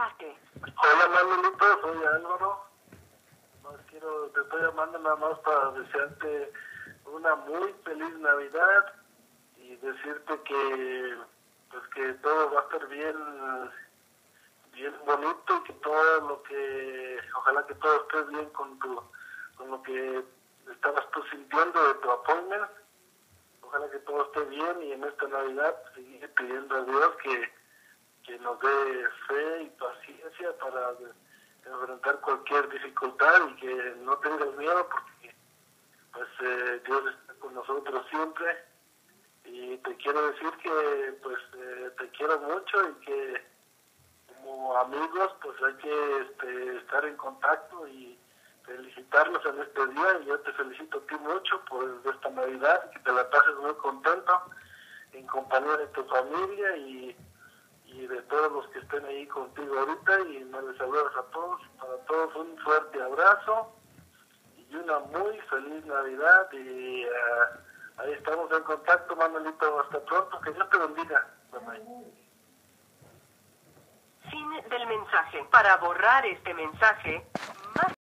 Hola Manuelito, soy Álvaro. Más quiero, te estoy llamando nada más para desearte una muy feliz Navidad y decirte que pues que todo va a estar bien bien bonito y que todo lo que ojalá que todo esté bien con tu con lo que estabas tú sintiendo de tu appointment ojalá que todo esté bien y en esta Navidad seguir pidiendo a Dios que, que nos dé fe y paciencia para enfrentar cualquier dificultad y que no tengas miedo porque pues eh, Dios está con nosotros siempre. Y te quiero decir que pues eh, te quiero mucho y que como amigos pues hay que este, estar en contacto y felicitarlos en este día. Y yo te felicito a ti mucho por esta Navidad, que te la pases muy contento en compañía de tu familia y, y de todos los que estén ahí contigo ahorita y me les saludos a todos, para todos un fuerte abrazo y una muy feliz Navidad y uh, ahí estamos en contacto Manuelito, hasta pronto, que Dios te bendiga. Bye. Fin del mensaje. Para borrar este mensaje,